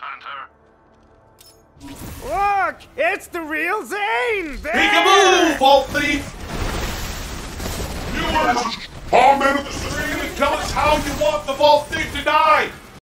Hunter. Look, it's the real Zane! Peekaboo, Vault Thief! Viewers, comment into the stream and tell us how you want the Vault Thief to die!